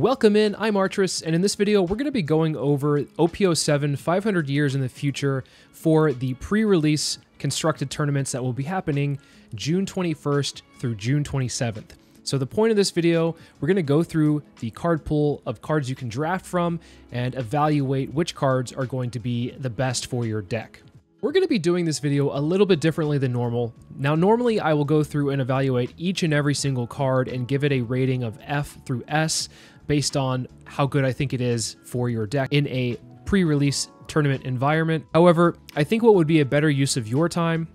Welcome in, I'm Artress, and in this video we're going to be going over OPO7 500 years in the future for the pre-release constructed tournaments that will be happening June 21st through June 27th. So the point of this video, we're going to go through the card pool of cards you can draft from and evaluate which cards are going to be the best for your deck. We're going to be doing this video a little bit differently than normal. Now, normally I will go through and evaluate each and every single card and give it a rating of F through S based on how good I think it is for your deck in a pre-release tournament environment. However, I think what would be a better use of your time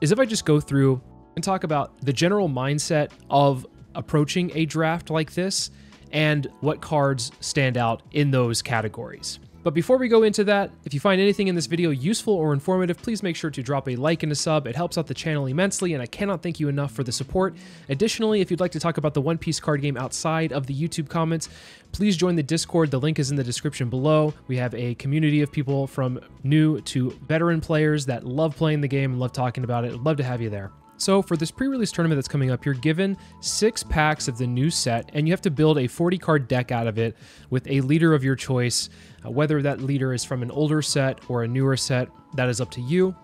is if I just go through and talk about the general mindset of approaching a draft like this and what cards stand out in those categories. But before we go into that, if you find anything in this video useful or informative, please make sure to drop a like and a sub. It helps out the channel immensely, and I cannot thank you enough for the support. Additionally, if you'd like to talk about the One Piece card game outside of the YouTube comments, please join the Discord. The link is in the description below. We have a community of people from new to veteran players that love playing the game and love talking about it. I'd love to have you there. So for this pre-release tournament that's coming up, you're given six packs of the new set, and you have to build a 40 card deck out of it with a leader of your choice. Uh, whether that leader is from an older set or a newer set, that is up to you.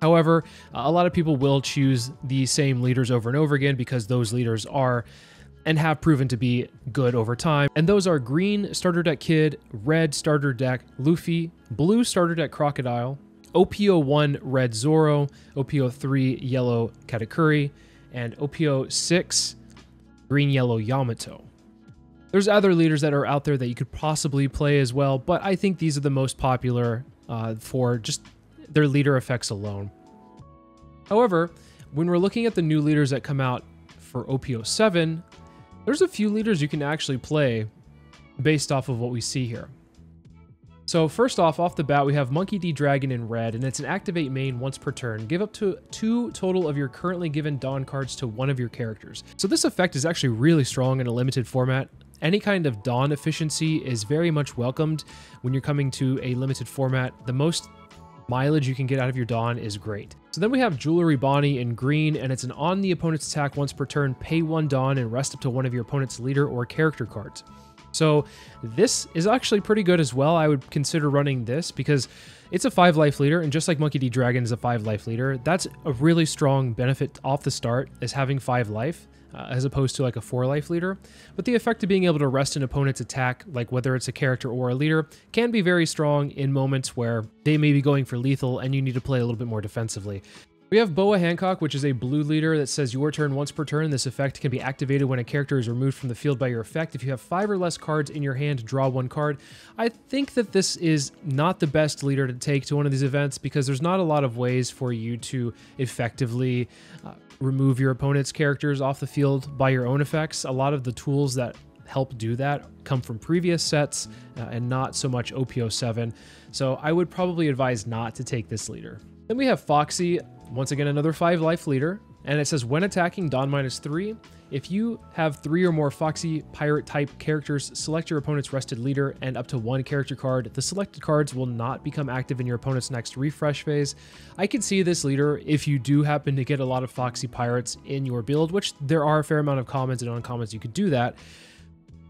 However, uh, a lot of people will choose the same leaders over and over again because those leaders are and have proven to be good over time. And those are green starter deck Kid, red starter deck Luffy, blue starter deck Crocodile, OPO1 Red Zoro, OPO3 Yellow Katakuri, and OPO6 Green Yellow Yamato. There's other leaders that are out there that you could possibly play as well, but I think these are the most popular uh, for just their leader effects alone. However, when we're looking at the new leaders that come out for OPO7, there's a few leaders you can actually play based off of what we see here. So first off, off the bat, we have Monkey D Dragon in red, and it's an activate main once per turn. Give up to two total of your currently given DON cards to one of your characters. So this effect is actually really strong in a limited format. Any kind of DON efficiency is very much welcomed when you're coming to a limited format. The most mileage you can get out of your DON is great. So then we have Jewelry Bonnie in green, and it's an on the opponent's attack once per turn, pay one DON and rest up to one of your opponent's leader or character cards. So this is actually pretty good as well. I would consider running this because it's a 5 life leader, and just like Monkey D Dragon is a 5 life leader, that's a really strong benefit off the start is having 5 life. Uh, as opposed to like a 4 life leader. But the effect of being able to rest an opponent's attack, like whether it's a character or a leader, can be very strong in moments where they may be going for lethal and you need to play a little bit more defensively. We have Boa Hancock, which is a blue leader that says your turn once per turn. This effect can be activated when a character is removed from the field by your effect. If you have five or less cards in your hand, draw one card. I think that this is not the best leader to take to one of these events because there's not a lot of ways for you to effectively uh, remove your opponent's characters off the field by your own effects. A lot of the tools that help do that come from previous sets uh, and not so much OPO7. So I would probably advise not to take this leader. Then we have Foxy, once again another 5 life leader, and it says when attacking DON minus 3, if you have 3 or more Foxy pirate type characters, select your opponent's rested leader and up to one character card. The selected cards will not become active in your opponent's next refresh phase. I can see this leader if you do happen to get a lot of Foxy pirates in your build, which there are a fair amount of commons and uncommons you could do that.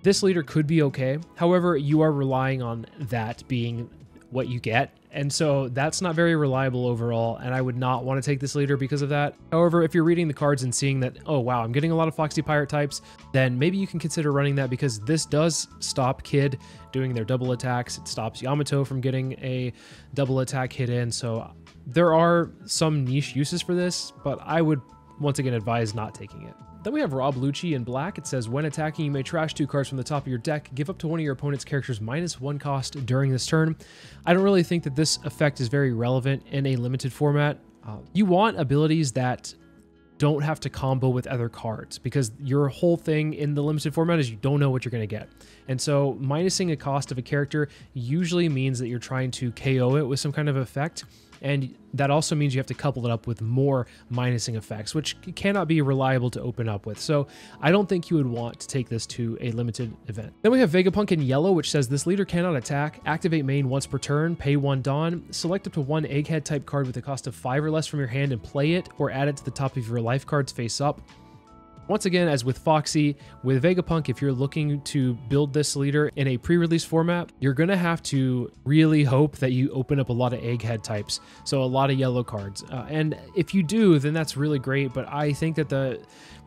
This leader could be okay. However, you are relying on that being what you get and so that's not very reliable overall, and I would not want to take this leader because of that. However, if you're reading the cards and seeing that, oh wow, I'm getting a lot of Foxy Pirate types, then maybe you can consider running that because this does stop Kid doing their double attacks. It stops Yamato from getting a double attack hit in. So there are some niche uses for this, but I would once again advise not taking it. Then we have Rob Lucci in black. It says, when attacking, you may trash two cards from the top of your deck. Give up to one of your opponent's characters minus one cost during this turn. I don't really think that this effect is very relevant in a limited format. Uh, you want abilities that don't have to combo with other cards because your whole thing in the limited format is you don't know what you're going to get. And so minusing a cost of a character usually means that you're trying to KO it with some kind of effect and that also means you have to couple it up with more minusing effects, which cannot be reliable to open up with. So I don't think you would want to take this to a limited event. Then we have Vegapunk in yellow, which says this leader cannot attack, activate main once per turn, pay one DON, select up to one Egghead type card with a cost of five or less from your hand and play it, or add it to the top of your life cards face up. Once again, as with Foxy, with Vegapunk, if you're looking to build this leader in a pre-release format, you're to have to really hope that you open up a lot of egghead types, so a lot of yellow cards. Uh, and if you do, then that's really great, but I think that the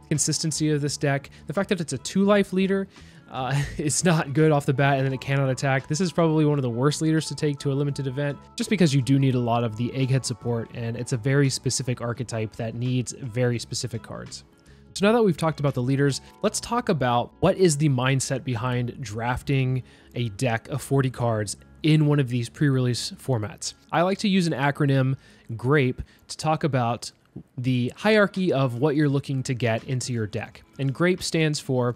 consistency of this deck, the fact that it's a two-life leader, uh, it's not good off the bat and then it cannot attack. This is probably one of the worst leaders to take to a limited event just because you do need a lot of the egghead support and it's a very specific archetype that needs very specific cards. So now that we've talked about the leaders, let's talk about what is the mindset behind drafting a deck of 40 cards in one of these pre-release formats. I like to use an acronym GRAPE to talk about the hierarchy of what you're looking to get into your deck. And GRAPE stands for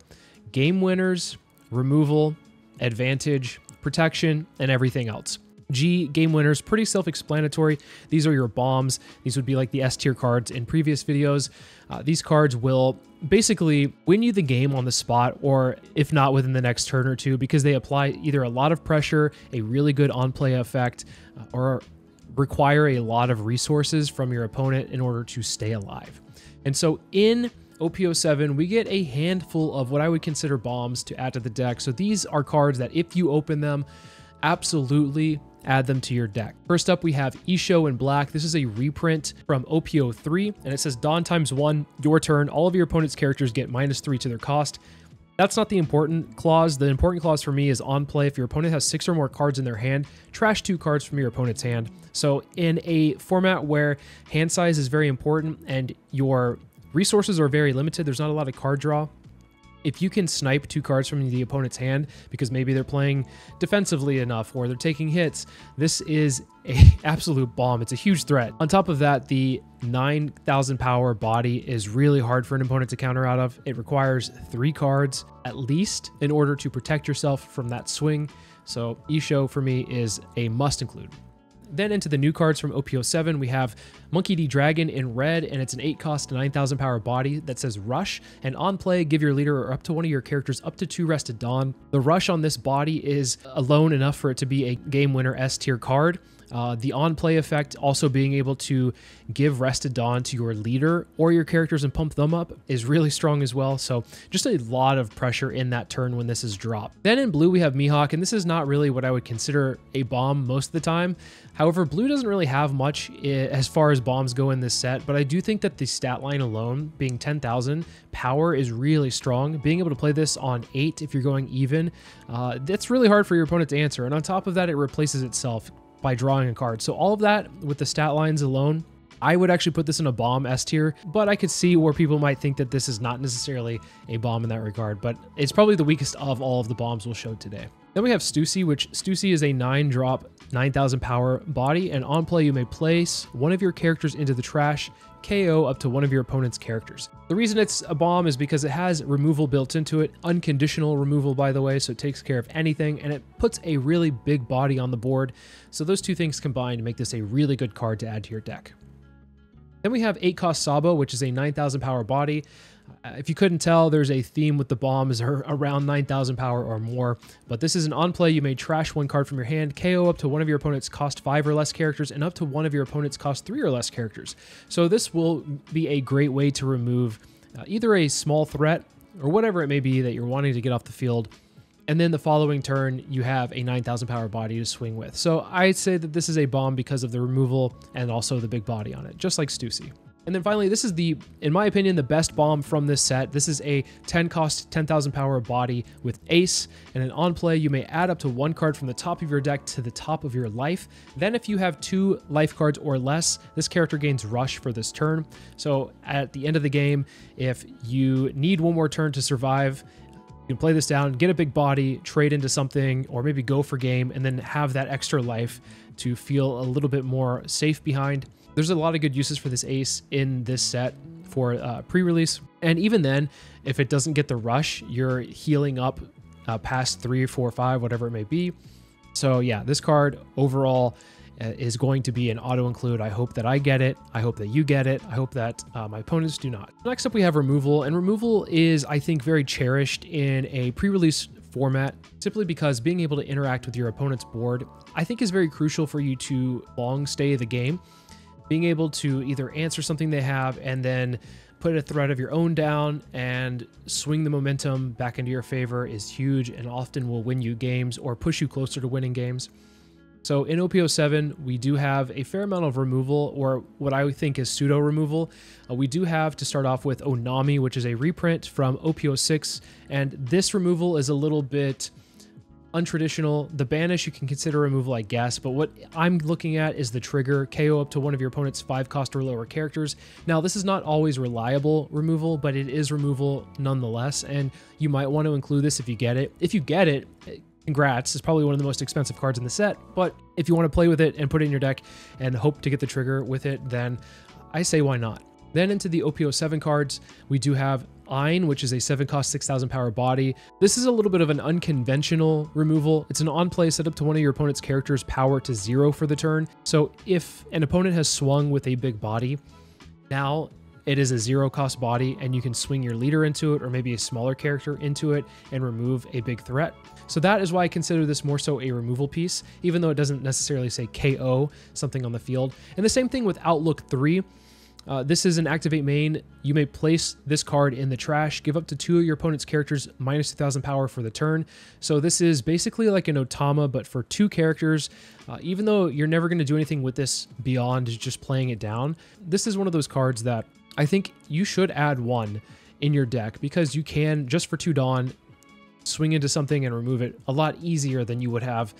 game winners, removal, advantage, protection, and everything else. G game winners, pretty self explanatory. These are your bombs. These would be like the S tier cards in previous videos. Uh, these cards will basically win you the game on the spot, or if not within the next turn or two, because they apply either a lot of pressure, a really good on play effect, uh, or require a lot of resources from your opponent in order to stay alive. And so in OPO7, we get a handful of what I would consider bombs to add to the deck. So these are cards that if you open them, absolutely add them to your deck. First up, we have Issho in black. This is a reprint from OPO3, and it says DON times one, your turn. All of your opponent's characters get minus three to their cost. That's not the important clause. The important clause for me is on play. If your opponent has six or more cards in their hand, trash two cards from your opponent's hand. So in a format where hand size is very important and your resources are very limited, there's not a lot of card draw, if you can snipe two cards from the opponent's hand because maybe they're playing defensively enough or they're taking hits, this is a absolute bomb. It's a huge threat. On top of that, the 9,000 power body is really hard for an opponent to counter out of. It requires three cards at least in order to protect yourself from that swing. So Issho for me is a must include. Then into the new cards from OPO7, we have Monkey D Dragon in red, and it's an 8 cost, 9000 power body that says Rush. And on play, give your leader or up to one of your characters up to two Rested DON. The Rush on this body is alone enough for it to be a game winner S tier card. Uh, the on play effect, also being able to give Rested DON to your leader or your characters and pump them up, is really strong as well. So, just a lot of pressure in that turn when this is dropped. Then in blue, we have Mihawk, and this is not really what I would consider a bomb most of the time. However, blue doesn't really have much eh, as far as bombs go in this set, but I do think that the stat line alone, being 10,000, power is really strong. Being able to play this on 8 if you're going even, uh, that's really hard for your opponent to answer. And on top of that, it replaces itself by drawing a card. So all of that with the stat lines alone, I would actually put this in a bomb S tier, but I could see where people might think that this is not necessarily a bomb in that regard, but it's probably the weakest of all of the bombs we'll show today. Then we have Stussy, which Stussy is a 9 drop, 9000 power body, and on play you may place one of your characters into the trash, KO up to one of your opponent's characters. The reason it's a bomb is because it has removal built into it, unconditional removal by the way, so it takes care of anything, and it puts a really big body on the board. So those two things combined make this a really good card to add to your deck. Then we have 8 cost Sabo, which is a 9000 power body. Uh, if you couldn't tell, there's a theme with the bombs are around 9,000 power or more. But this is an on play. You may trash one card from your hand, KO up to one of your opponent's cost five or less characters, and up to one of your opponent's cost three or less characters. So this will be a great way to remove uh, either a small threat or whatever it may be that you're wanting to get off the field. And then the following turn, you have a 9,000 power body to swing with. So I'd say that this is a bomb because of the removal and also the big body on it, just like Stussy. And then finally, this is the, in my opinion, the best bomb from this set. This is a 10 cost, 10,000 power body with Ace, and then on play, you may add up to one card from the top of your deck to the top of your life. Then if you have two life cards or less, this character gains Rush for this turn. So at the end of the game, if you need one more turn to survive, you can play this down, get a big body, trade into something, or maybe go for game, and then have that extra life to feel a little bit more safe behind. There's a lot of good uses for this ace in this set for uh, pre-release. And even then, if it doesn't get the rush, you're healing up uh, past three, four, five, whatever it may be. So yeah, this card overall uh, is going to be an auto include. I hope that I get it. I hope that you get it. I hope that uh, my opponents do not. Next up, we have removal, and removal is, I think, very cherished in a pre-release format simply because being able to interact with your opponent's board, I think, is very crucial for you to long stay the game being able to either answer something they have and then put a threat of your own down and swing the momentum back into your favor is huge and often will win you games or push you closer to winning games. So in OP07, we do have a fair amount of removal, or what I think is pseudo removal. Uh, we do have to start off with Onami, which is a reprint from OP06, and this removal is a little bit untraditional. The banish you can consider removal, I guess, but what I'm looking at is the trigger, KO up to one of your opponent's five cost or lower characters. Now, this is not always reliable removal, but it is removal nonetheless, and you might want to include this if you get it. If you get it, congrats, it's probably one of the most expensive cards in the set, but if you want to play with it and put it in your deck and hope to get the trigger with it, then I say why not. Then into the OP07 cards, we do have Ein, which is a 7 cost 6000 power body. This is a little bit of an unconventional removal. It's an on play set up to one of your opponent's characters' power to zero for the turn. So if an opponent has swung with a big body, now it is a zero cost body and you can swing your leader into it or maybe a smaller character into it and remove a big threat. So that is why I consider this more so a removal piece, even though it doesn't necessarily say KO something on the field. And the same thing with Outlook 3. Uh, this is an activate main. You may place this card in the trash, give up to two of your opponent's characters minus 2000 power for the turn. So this is basically like an Otama, but for two characters. Uh, even though you're never going to do anything with this beyond just playing it down, this is one of those cards that I think you should add one in your deck because you can, just for two DON, swing into something and remove it a lot easier than you would have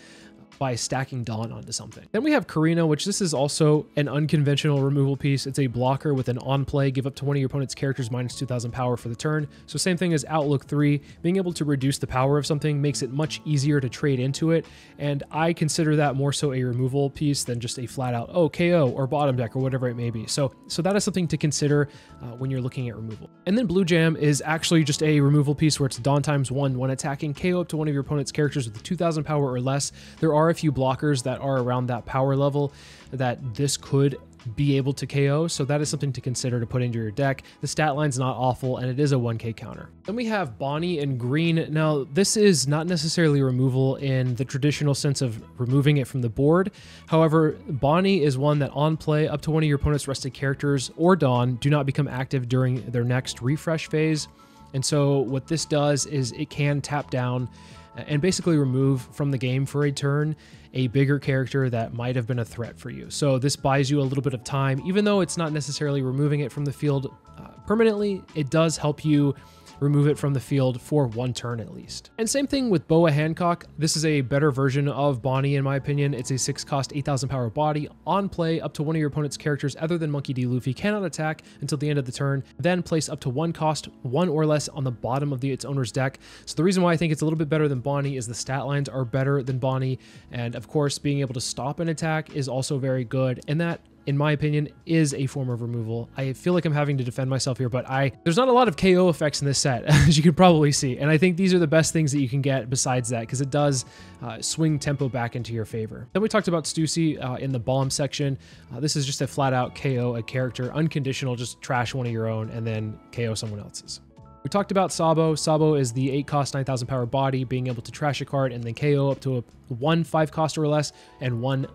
by stacking DON onto something. Then we have Carina, which this is also an unconventional removal piece. It's a blocker with an on play, give up to one of your opponent's characters minus 2000 power for the turn. So same thing as Outlook 3, being able to reduce the power of something makes it much easier to trade into it. And I consider that more so a removal piece than just a flat out, oh, KO or bottom deck or whatever it may be. So, so that is something to consider uh, when you're looking at removal. And then Blue Jam is actually just a removal piece where it's DON times one when attacking, KO up to one of your opponent's characters with 2000 power or less. There are are a few blockers that are around that power level that this could be able to KO, so that is something to consider to put into your deck. The stat line's not awful, and it is a 1k counter. Then we have Bonnie and Green. Now, this is not necessarily removal in the traditional sense of removing it from the board. However, Bonnie is one that on play, up to one of your opponent's rested characters or DON do not become active during their next refresh phase. And so what this does is it can tap down and basically remove from the game for a turn a bigger character that might have been a threat for you. So this buys you a little bit of time, even though it's not necessarily removing it from the field uh, permanently, it does help you remove it from the field for one turn at least. And same thing with Boa Hancock. This is a better version of Bonnie in my opinion. It's a 6 cost 8000 power body. On play, up to one of your opponent's characters other than Monkey D. Luffy cannot attack until the end of the turn, then place up to one cost, one or less on the bottom of the its owner's deck. So the reason why I think it's a little bit better than Bonnie is the stat lines are better than Bonnie, and of course being able to stop an attack is also very good, and that in my opinion, is a form of removal. I feel like I'm having to defend myself here, but I there's not a lot of KO effects in this set, as you can probably see. And I think these are the best things that you can get besides that, because it does uh, swing tempo back into your favor. Then we talked about Stussy uh, in the bomb section. Uh, this is just a flat out KO a character, unconditional, just trash one of your own and then KO someone else's. We talked about Sabo. Sabo is the 8 cost 9000 power body, being able to trash a card and then KO up to a 1 5 cost or less and 1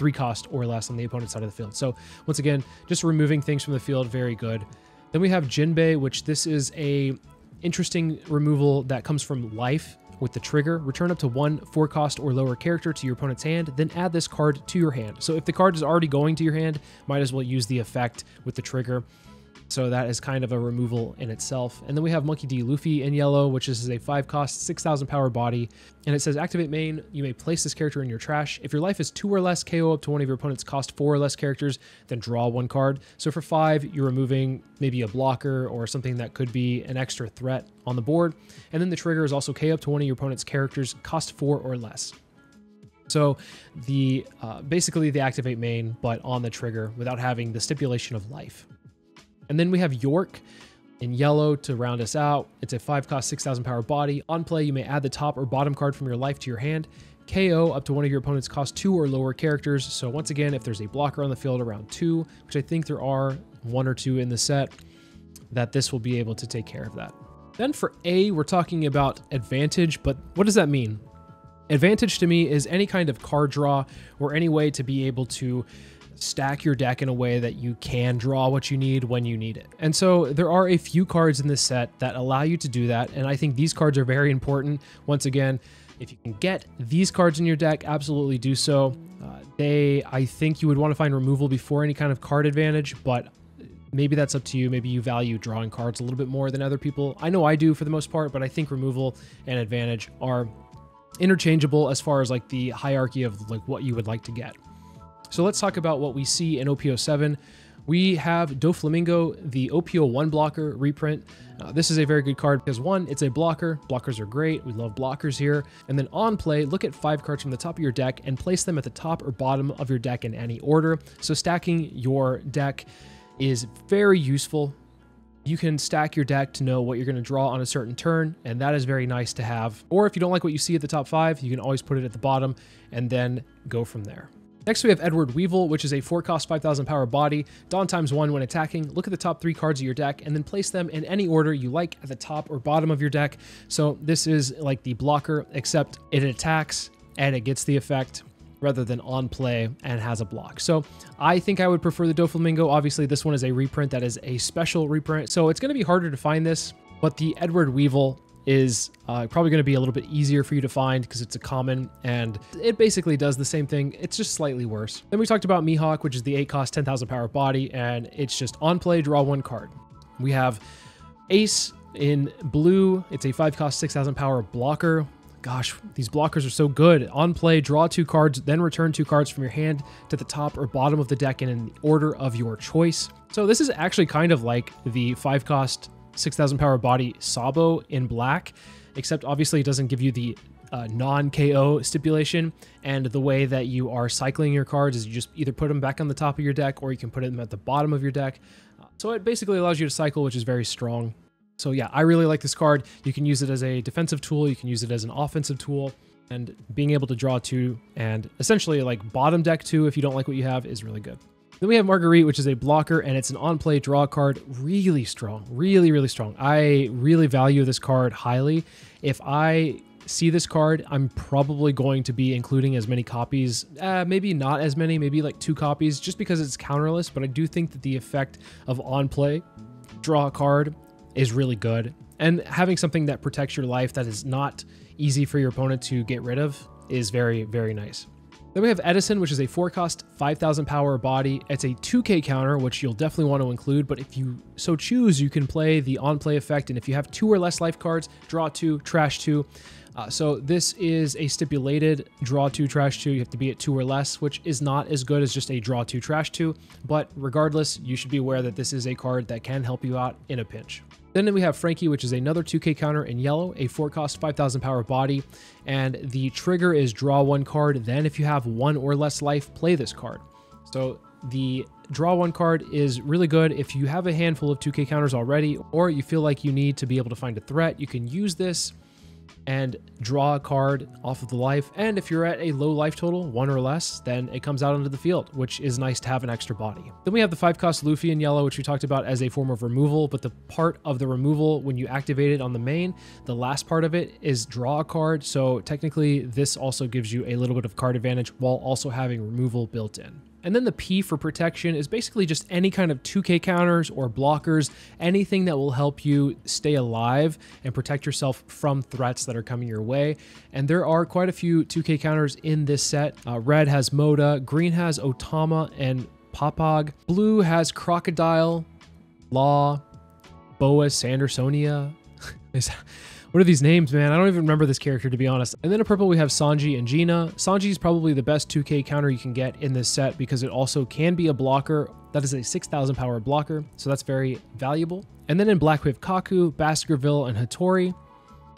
three cost or less on the opponent's side of the field. So once again, just removing things from the field, very good. Then we have Jinbei, which this is a interesting removal that comes from life with the trigger. Return up to one four cost or lower character to your opponent's hand, then add this card to your hand. So if the card is already going to your hand, might as well use the effect with the trigger. So that is kind of a removal in itself. And then we have Monkey D. Luffy in yellow, which is a 5 cost, 6000 power body. And it says activate main, you may place this character in your trash. If your life is 2 or less, KO up to one of your opponent's cost 4 or less characters, then draw one card. So for 5, you're removing maybe a blocker or something that could be an extra threat on the board. And then the trigger is also KO up to one of your opponent's characters, cost 4 or less. So the uh, basically the activate main, but on the trigger without having the stipulation of life. And then we have York in yellow to round us out. It's a 5 cost 6000 power body. On play, you may add the top or bottom card from your life to your hand. KO up to one of your opponent's cost 2 or lower characters. So once again, if there's a blocker on the field around 2, which I think there are one or two in the set, that this will be able to take care of that. Then for A, we're talking about advantage, but what does that mean? Advantage to me is any kind of card draw or any way to be able to stack your deck in a way that you can draw what you need when you need it. And so there are a few cards in this set that allow you to do that, and I think these cards are very important. Once again, if you can get these cards in your deck, absolutely do so. Uh, they, I think you would want to find removal before any kind of card advantage, but maybe that's up to you. Maybe you value drawing cards a little bit more than other people. I know I do for the most part, but I think removal and advantage are interchangeable as far as like the hierarchy of like what you would like to get. So let's talk about what we see in OPO7. We have Doflamingo, the OPO1 blocker reprint. Uh, this is a very good card because one, it's a blocker. Blockers are great. We love blockers here. And then on play, look at five cards from the top of your deck and place them at the top or bottom of your deck in any order. So stacking your deck is very useful. You can stack your deck to know what you're going to draw on a certain turn, and that is very nice to have. Or if you don't like what you see at the top five, you can always put it at the bottom and then go from there. Next, we have Edward Weevil, which is a 4 cost 5000 power body. DON times 1 when attacking. Look at the top 3 cards of your deck and then place them in any order you like at the top or bottom of your deck. So this is like the blocker, except it attacks and it gets the effect rather than on play and has a block. So I think I would prefer the Doflamingo. Obviously, this one is a reprint that is a special reprint, so it's going to be harder to find this. But the Edward Weevil is uh, probably going to be a little bit easier for you to find because it's a common and it basically does the same thing. It's just slightly worse. Then we talked about Mihawk, which is the 8 cost 10,000 power body, and it's just on play, draw one card. We have Ace in blue. It's a 5 cost 6,000 power blocker Gosh, these blockers are so good. On play, draw two cards, then return two cards from your hand to the top or bottom of the deck in an order of your choice. So this is actually kind of like the 5 cost 6000 power body Sabo in black, except obviously it doesn't give you the uh, non-KO stipulation, and the way that you are cycling your cards is you just either put them back on the top of your deck or you can put them at the bottom of your deck. So it basically allows you to cycle, which is very strong. So yeah, I really like this card. You can use it as a defensive tool, you can use it as an offensive tool, and being able to draw two and essentially like bottom deck two if you don't like what you have is really good. Then we have Marguerite, which is a blocker, and it's an on-play draw card. Really strong, really, really strong. I really value this card highly. If I see this card, I'm probably going to be including as many copies, uh, maybe not as many, maybe like two copies, just because it's counterless, but I do think that the effect of on-play draw a card is really good. And having something that protects your life that is not easy for your opponent to get rid of is very, very nice. Then we have Edison, which is a 4 cost 5000 power body. It's a 2k counter, which you'll definitely want to include, but if you so choose, you can play the on play effect. And if you have two or less life cards, draw two, trash two. Uh, so this is a stipulated draw two, trash two. You have to be at two or less, which is not as good as just a draw two, trash two. But regardless, you should be aware that this is a card that can help you out in a pinch. Then we have Franky, which is another 2k counter in yellow, a 4 cost 5000 power body, and the trigger is draw one card. Then, if you have one or less life, play this card. So, the draw one card is really good if you have a handful of 2k counters already, or you feel like you need to be able to find a threat. You can use this and draw a card off of the life. And if you're at a low life total, one or less, then it comes out onto the field, which is nice to have an extra body. Then we have the 5 cost Luffy in yellow, which we talked about as a form of removal, but the part of the removal when you activate it on the main, the last part of it is draw a card. So technically, this also gives you a little bit of card advantage while also having removal built in. And then the P for protection is basically just any kind of 2k counters or blockers, anything that will help you stay alive and protect yourself from threats that are coming your way. And there are quite a few 2k counters in this set. Uh, red has Moda, green has Otama and Popog, blue has Crocodile, Law, Boa Sandersonia. What are these names, man? I don't even remember this character, to be honest. And then in purple, we have Sanji and Gina. Sanji is probably the best 2k counter you can get in this set because it also can be a blocker. That is a 6,000 power blocker, so that's very valuable. And then in black, we have Kaku, Baskerville, and Hattori.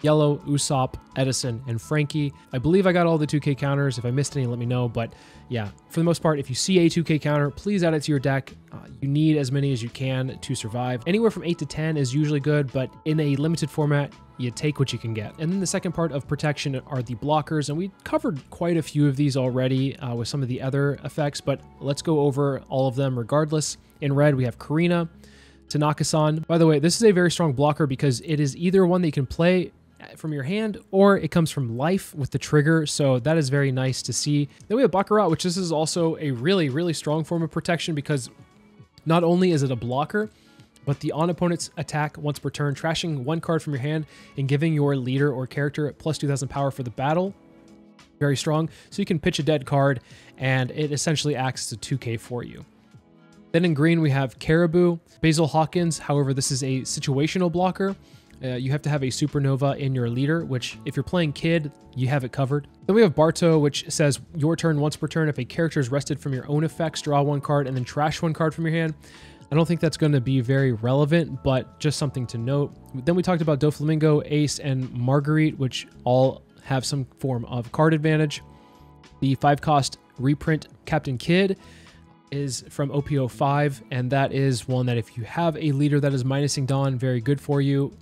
Yellow, Usopp, Edison, and Franky. I believe I got all the 2k counters. If I missed any, let me know. But yeah, for the most part, if you see a 2k counter, please add it to your deck. Uh, you need as many as you can to survive. Anywhere from 8 to 10 is usually good, but in a limited format, you take what you can get. And then the second part of protection are the blockers, and we covered quite a few of these already uh, with some of the other effects, but let's go over all of them regardless. In red, we have Carina, Tanaka-san. By the way, this is a very strong blocker because it is either one that you can play Uh, from your hand, or it comes from life with the trigger. So that is very nice to see. Then we have Baccarat, which this is also a really, really strong form of protection because not only is it a blocker, but the on opponent's attack once per turn, trashing one card from your hand and giving your leader or character plus 2000 power for the battle. Very strong. So you can pitch a dead card and it essentially acts as a 2k for you. Then in green, we have Caribou, Basil Hawkins. However, this is a situational blocker. Uh, you have to have a supernova in your leader, which if you're playing kid, you have it covered. Then we have Barto, which says your turn once per turn. If a character is rested from your own effects, draw one card and then trash one card from your hand. I don't think that's going to be very relevant, but just something to note. Then we talked about Doflamingo, Ace, and Marguerite, which all have some form of card advantage. The five cost reprint Captain Kidd is from OPO5, and that is one that if you have a leader that is minusing DON, very good for you.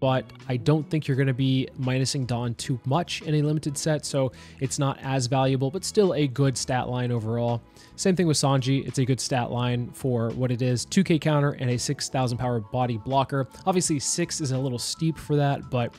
But I don't think you're going to be minusing DON too much in a limited set, so it's not as valuable, but still a good stat line overall. Same thing with Sanji, it's a good stat line for what it is 2k counter and a 6000 power body blocker. Obviously, 6 is a little steep for that, but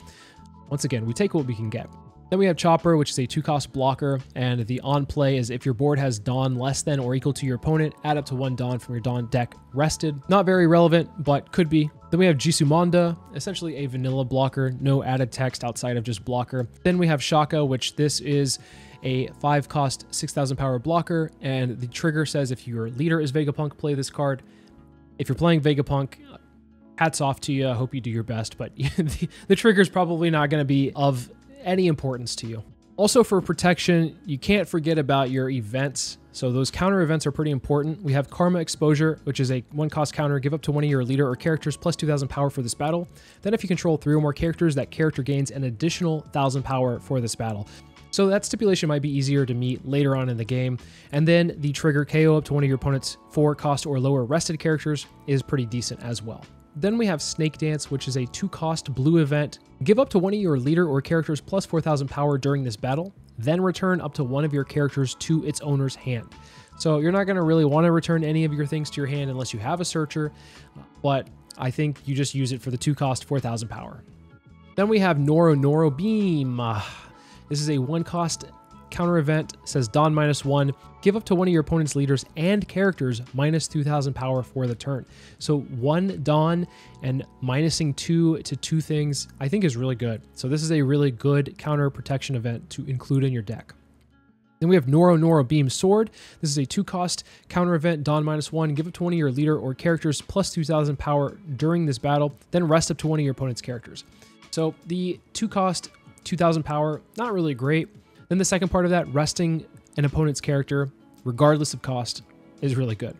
once again, we take what we can get. Then we have Chopper, which is a two cost blocker, and the on play is if your board has DON less than or equal to your opponent, add up to one DON from your DON deck rested. Not very relevant, but could be. Then we have Jisumanda, essentially a vanilla blocker, no added text outside of just blocker. Then we have Shaka, which this is a 5 cost 6000 power blocker, and the trigger says if your leader is Vegapunk, play this card. If you're playing Vegapunk, hats off to you. I hope you do your best, but the, the trigger is probably not going to be of any importance to you. Also, for protection, you can't forget about your events. So, those counter events are pretty important. We have Karma Exposure, which is a one cost counter. Give up to one of your leader or characters plus 2000 power for this battle. Then, if you control three or more characters, that character gains an additional 1000 power for this battle. So, that stipulation might be easier to meet later on in the game. And then the trigger KO up to one of your opponent's four cost or lower rested characters is pretty decent as well. Then we have Snake Dance, which is a two cost blue event. Give up to one of your leader or characters plus 4000 power during this battle, then return up to one of your characters to its owner's hand. So you're not going to really want to return any of your things to your hand unless you have a searcher, but I think you just use it for the two cost 4000 power. Then we have Noro Noro Beam. This is a one cost counter event says DON minus one. Give up to one of your opponent's leaders and characters minus 2000 power for the turn. So one DON and minusing two to two things, I think is really good. So this is a really good counter protection event to include in your deck. Then we have Noro Noro Beam Sword. This is a two cost counter event, DON minus one. Give up to one of your leader or characters plus 2000 power during this battle, then rest up to one of your opponent's characters. So the two cost 2000 power, not really great. Then the second part of that, resting an opponent's character, regardless of cost, is really good.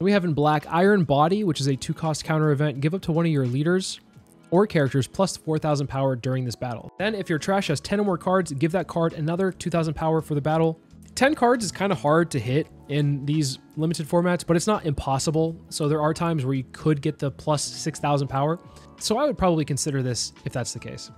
we have in black Iron Body, which is a two cost counter event. Give up to one of your leaders or characters plus 4,000 power during this battle. Then, if your trash has 10 or more cards, give that card another 2,000 power for the battle. 10 cards is kind of hard to hit in these limited formats, but it's not impossible. So there are times where you could get the plus 6,000 power. So I would probably consider this if that's the case.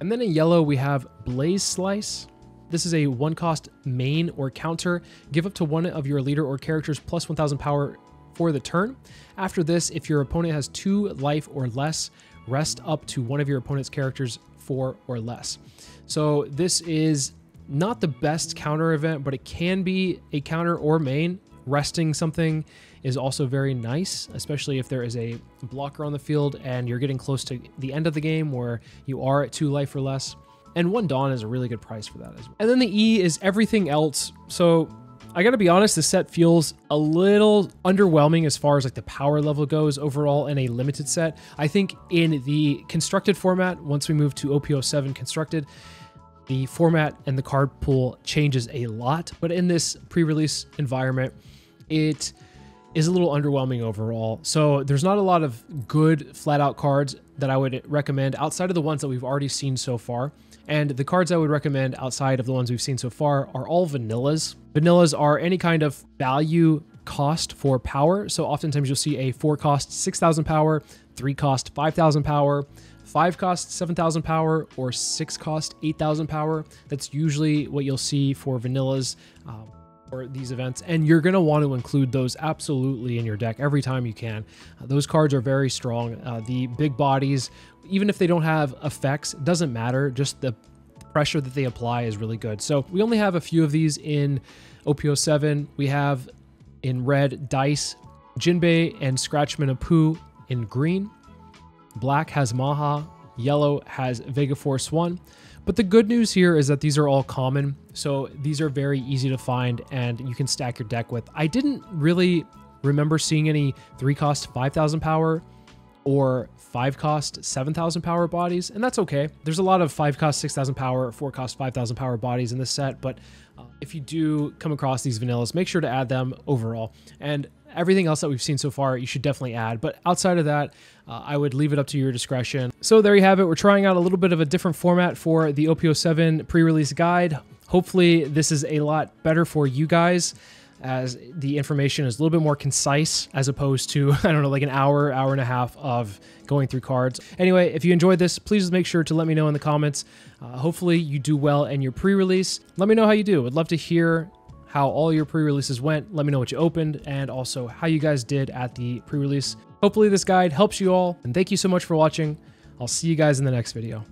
And then in yellow, we have Blaze Slice. This is a one cost main or counter. Give up to one of your leader or characters plus 1000 power for the turn. After this, if your opponent has two life or less, rest up to one of your opponent's characters four or less. So this is not the best counter event, but it can be a counter or main. Resting something is also very nice, especially if there is a blocker on the field and you're getting close to the end of the game where you are at two life or less. And one DON is a really good price for that as well. And then the E is everything else. So I gotta be honest, the set feels a little underwhelming as far as like the power level goes overall in a limited set. I think in the constructed format, once we move to OPO7 constructed, the format and the card pool changes a lot. But in this pre-release environment, it is a little underwhelming overall. So there's not a lot of good flat out cards that I would recommend outside of the ones that we've already seen so far. And the cards I would recommend outside of the ones we've seen so far are all vanillas. Vanillas are any kind of value cost for power. So oftentimes you'll see a four cost 6,000 power, three cost 5,000 power, five cost 7,000 power, or six cost 8,000 power. That's usually what you'll see for vanillas. Um, for these events, and you're going to want to include those absolutely in your deck every time you can. Uh, those cards are very strong. Uh, the big bodies, even if they don't have effects, doesn't matter. Just the pressure that they apply is really good. So we only have a few of these in OPO7. We have in red Dice, Jinbei, and Scratchman Apu in green. Black has Maha, yellow has Vega Force 1. But the good news here is that these are all common, so these are very easy to find and you can stack your deck with. I didn't really remember seeing any 3 cost 5000 power or 5 cost 7000 power bodies, and that's okay. There's a lot of 5 cost 6000 power, 4 cost 5000 power bodies in this set, but uh, if you do come across these vanillas, make sure to add them overall. And everything else that we've seen so far, you should definitely add. But outside of that, uh, I would leave it up to your discretion. So there you have it. We're trying out a little bit of a different format for the OPO7 pre-release guide. Hopefully this is a lot better for you guys as the information is a little bit more concise as opposed to, I don't know, like an hour, hour and a half of going through cards. Anyway, if you enjoyed this, please make sure to let me know in the comments. Uh, hopefully you do well in your pre-release. Let me know how you do. I'd love to hear how all your pre-releases went. Let me know what you opened and also how you guys did at the pre-release. Hopefully this guide helps you all and thank you so much for watching. I'll see you guys in the next video.